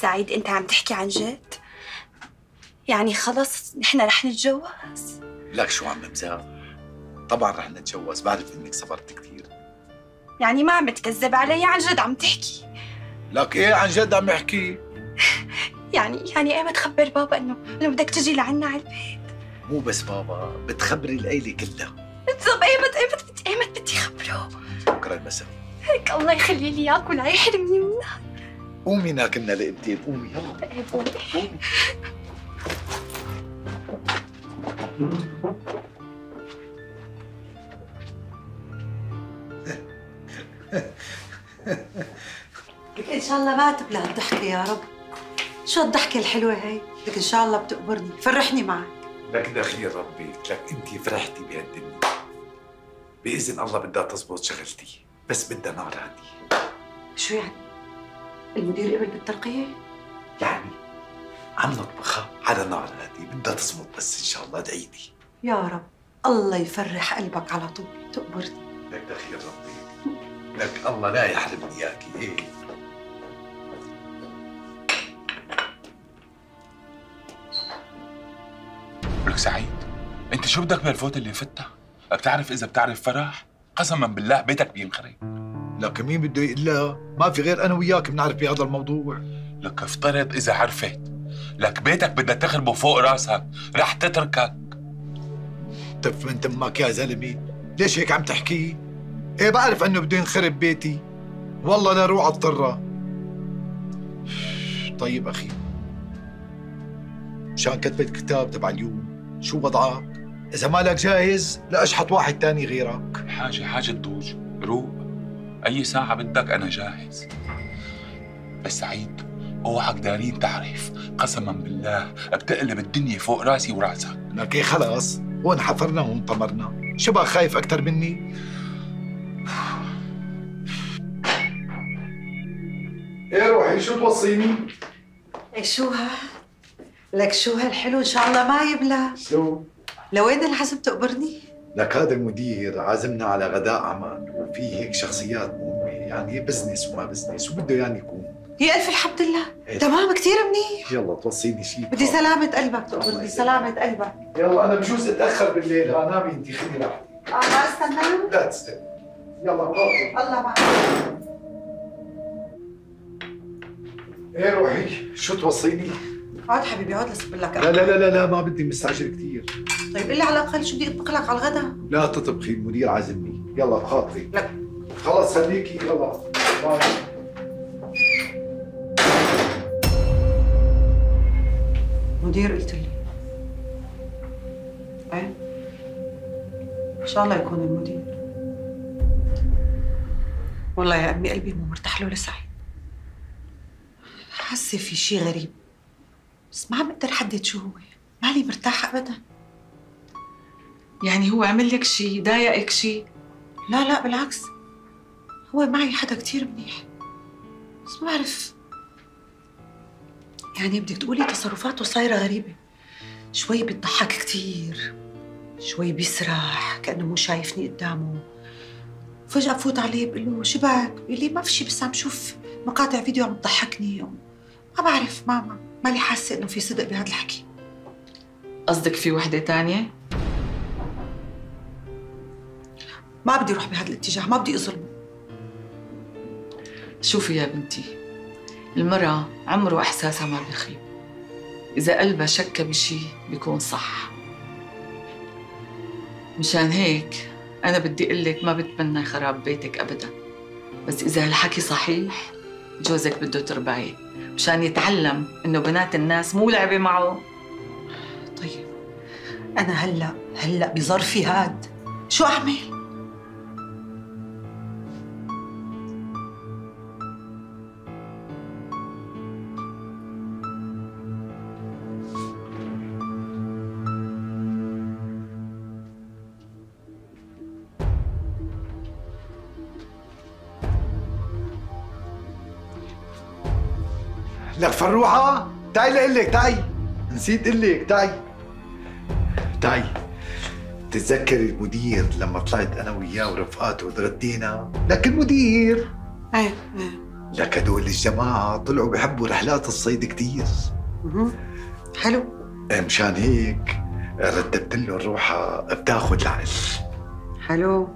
سعيد انت عم تحكي عن جد؟ يعني خلص نحن رح نتجوز؟ لك شو عم بمزح طبعا رح نتجوز بعرف إنك سافرت كثير يعني ما عم تكذب علي عن جد عم تحكي. لك إيه عن جد عم يحكي يعني يعني ايمت تخبر بابا إنه إنه بدك تجي لعنا على البيت؟ مو بس بابا بتخبري العيلة كلها. طب ايمت ايمت بدي ايمت بدي خبره. بكره المساء هيك الله يخلي لي اياك ولا يحرمني منك قومي ناكلنا لقمتين قومي. يلا قومي. قومي لك إن شاء الله ما تبلع الضحكة يا رب. شو الضحكة الحلوة هي لك إن شاء الله بتقبرني فرحني معك. لك دخيل ربي لك انت فرحتي بهالدنيا. بإذن الله بدها تزبط شغلتي بس بدها نار هادي شو يعني؟ المدير قبل بالترقية؟ يعني عم نطبخها على نار هادي بدها تزبط بس إن شاء الله ادعي لي يا رب الله يفرح قلبك على طول. تقبرني لك دخيل ربي. لك الله لا يحرمني اياكي إيه لك سعيد أنت شو بدك بالفوت اللي فتها؟ بتعرف إذا بتعرف فرح قسما بالله بيتك بينخرب. لك مين بده يقول لها ما في غير أنا وياك بنعرف بهذا الموضوع. لك افترض إذا عرفت. لك بيتك بدها تخربه فوق راسك. رح تتركك. تف من تمك يا زلمة؟ ليش هيك عم تحكي؟ إيه بعرف إنه بده ينخرب بيتي. والله لا روح اضطره طيب أخي مشان كتبت كتاب تبع اليوم شو وضعك؟ إذا مالك جاهز لاشحط واحد تاني غيرك. حاجة حاجة تضوج روق أي ساعة بدك أنا جاهز. بس سعيد أوعك دارين تعرف قسما بالله بتقلب الدنيا فوق راسي وراسك. لك إيه خلاص؟ هون حفرنا وانطمرنا شو بقى خايف أكثر مني؟ إيه روحي؟ شو توصيني؟ إيه شو ها؟ لك شو هالحلو إن شاء الله ما يبلى. شو؟ لوين العزم تقبرني؟ لك هذا المدير عازمنا على غداء عمل وفي هيك شخصيات مهمة يعني business وما business وبده يعني يكون. يا ألف الحمد لله. إيه. تمام كثير منيح. يلا توصيني شيء بدي سلامة قلبك تقبرني سلامة قلبك. يلا أنا بجوز اتاخر بالليل. ها نامي انت خذي راحتك آه ما استنى. لا تستني يلا بخاطر الله معك. إيه روحي. شو توصيني؟ اقعد حبيبي اقعد لصب لك. لا لا لا لا, لا ما بدي مستعجل كثير طيب قل لي على الأقل شو بدي اطبخ لك على الغداء. لا تطبخي المدير عازمني. يلا بخاطري خلص خليكي يلا. باي. مدير قلت لي. إيه؟ إن شاء الله يكون المدير. والله يا أمي قلبي مو مرتاح له لسعيد حاسه في شيء غريب. بس ما عم أقدر أحدد شو هو. مالي مرتاحه ابدا. يعني هو عمل لك شيء ضايقك شيء لا لا بالعكس. هو معي حدا كتير منيح. بس ما بعرف. يعني بدك تقولي تصرفاته صايرة غريبة. شوي بيضحك كتير. شوي بيسرح كأنه مو شايفني قدامه. فجأة بفوت عليه بقول له شبك بيقول لي ما في شي بس عم شوف مقاطع فيديو عم تضحكني ما بعرف ما ما مالي حاسة إنه في صدق بهذا الحكي. قصدك في وحدة تانية؟ ما بدي أروح بهذا الاتجاه ما بدي أظلمه شوفي يا بنتي المرأة عمره إحساسها ما بيخيب. إذا قلبها شك بشي بيكون صح. مشان هيك أنا بدي أقول لك ما بتمنى خراب بيتك أبدا. بس إذا هالحكي صحيح جوزك بده تربعيه مشان يتعلم إنه بنات الناس مو لعبة معه. طيب أنا هلأ هلأ بظرفي هاد. شو أعمل؟ لك فروحة؟ تعي لأقول لك تعي نسيت أقول لك تعي تعي تتذكري المدير لما طلعت أنا وياه ورفقاته وتغدينا لك المدير. إيه إيه لك هدول الجماعة طلعوا بيحبوا رحلات الصيد كتير. مهم. حلو. مشان هيك رتبت لهم روحة بتاخذ العقل. حلو.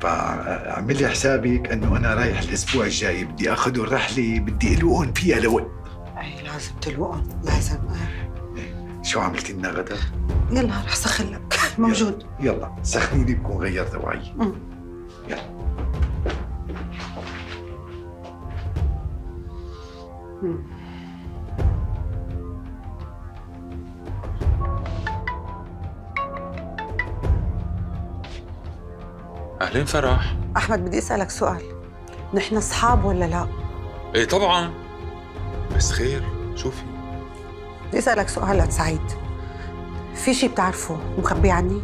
فاعملي حسابك انه أنا رايح الأسبوع الجاي بدي اخذ الرحله بدي الوقن فيها لوقت أي لازم تلوقهم لازم شو عملتي لنا غدا؟ يلا رح سخن لك موجود يلا سخنيني بكون غيرت وعي. يلا مم. أهلين فرح. أحمد بدي أسألك سؤال. نحن أصحاب ولا لا؟ إيه طبعا. بس خير شوفي. بدي أسألك سؤال لسعيد في شي بتعرفه مخبي عني؟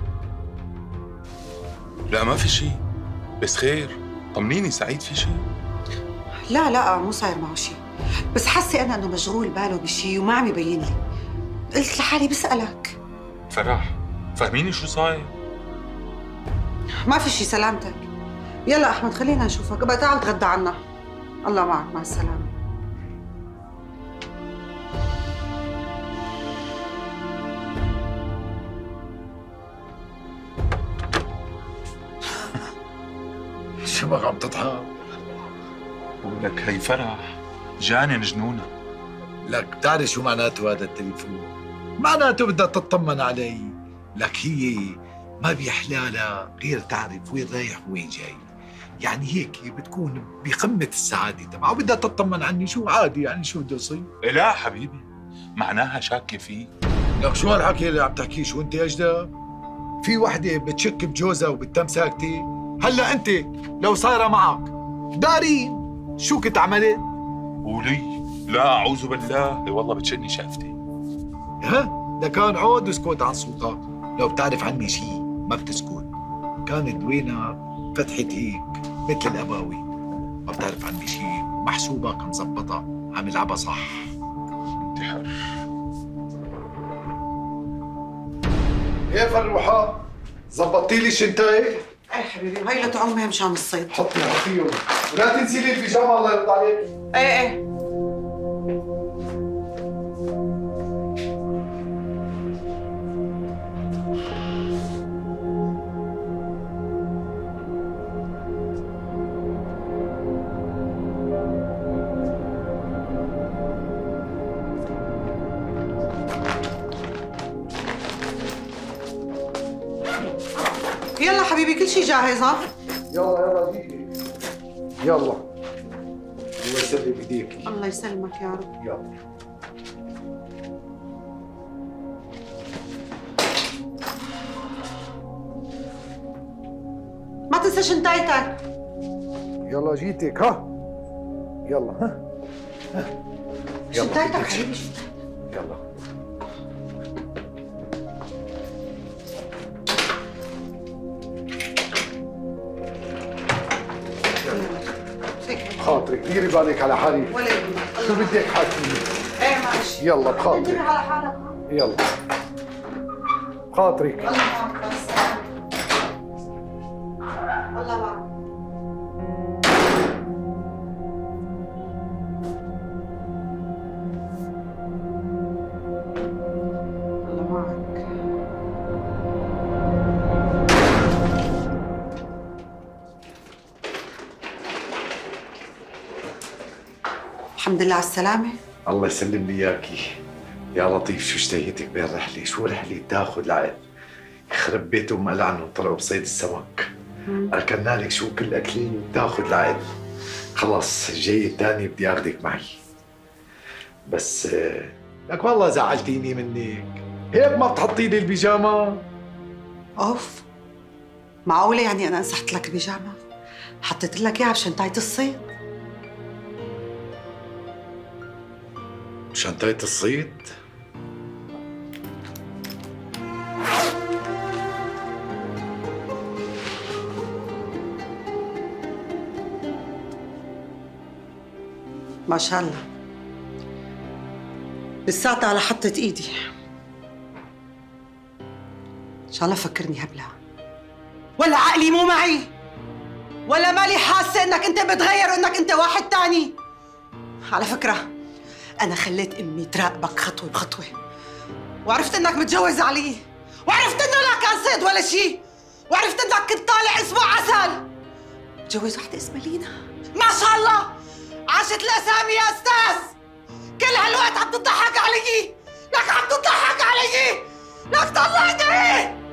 لا ما في شيء بس خير. طمنيني سعيد في شيء لا لا مو صاير معه شيء بس حسي أنا إنه مشغول باله بشيء وما عم يبين لي. قلت لحالي بسألك. فرح. فهميني شو صاير. ما في شيء سلامتك. يلا أحمد خلينا نشوفك. بقى تعال تغدى عنا. الله معك مع السلامة. شو بك عم تضحك؟ بقول لك هي فرح. جانن جنونها لك بتعرف شو معناته هذا التليفون؟ معناته بدها تطمن علي. لك هي ما بيحلالها غير تعرف وين رايح وين جاي. يعني هيك بتكون بقمة السعادة تبعها وبدها تطمن عني شو عادي يعني شو بده يصير لا حبيبي معناها شاكة فيه لك شو هالحكي اللي عم تحكيه؟ شو أنت اجدى؟ في وحدة بتشك بجوزها وبتتم ساكتة. هلأ أنت لو صايرة معك دارين شو كنت عملت؟ ولي لا أعوذ بالله. والله بتشني شافتي. ها؟ لكان عود واسكت عن صوتك لو بتعرف عني شيء ما بتسكت. كانت دوينة فتحت هيك مثل الأباوي. ما بتعرف عني شيء محسوبك مزبطة عم يلعبها صح. انت حر إيه فروحة زبطتي لي الشنتاي أي حبيبي وهي لتعومها مشان الصيد. حطي حطيهم ولا تنسي لي البيجامة الله يرضى عليك. إيه إيه. يلا حبيبي كل شيء جاهز ها؟ يلا يلا جيبي يلا. الله يسلم ايديك الله يسلمك يا رب. يلا. ما تنسى شنطايتك يلا جيتك ها؟ يلا ها؟ يلا شنطايتك بدك حبيبي. يلا. شنطايتك خاطرك. ديري بالك على حالك ولا شو بدك حاكي إيه ماشي. يلا بخاطرك. على حالك؟ يلا. خاطرك. الله معك الله معك الحمد لله على السلامة. الله يسلم لي إياكي. يا لطيف شو اشتهيتك بهالرحلة؟ شو رحلة تاخذ العقل يخرب بيتهم قلعن وطلعوا بصيد السمك. أكلنا لك شو كل أكلين وتاخذ العقل خلص الجاي الثاني بدي آخذك معي. بس آه، لك والله زعلتيني منك. هيك ما بتحطي لي البيجامة. أوف معقولة يعني أنا نسحت لك البيجامة؟ حطيت لك إياها بشنطاية الصيد؟ شنطاية الصيد. ما شاء الله. لساتها على حطة إيدي. إن شاء الله فكرني هبلة ولا عقلي مو معي. ولا مالي حاسة إنك أنت متغير وإنك أنت واحد تاني. على فكرة أنا خليت أمي تراقبك خطوة بخطوة. وعرفت إنك متجوز علي. وعرفت إنه لا كان صيد ولا شيء. وعرفت إنك كنت طالع أسبوع عسل. تجوز وحدة اسمها لينا. ما شاء الله. عاشت الاسامي يا أستاذ. كل هالوقت عم تضحك علي. لك عم تضحك علي. لك طلعني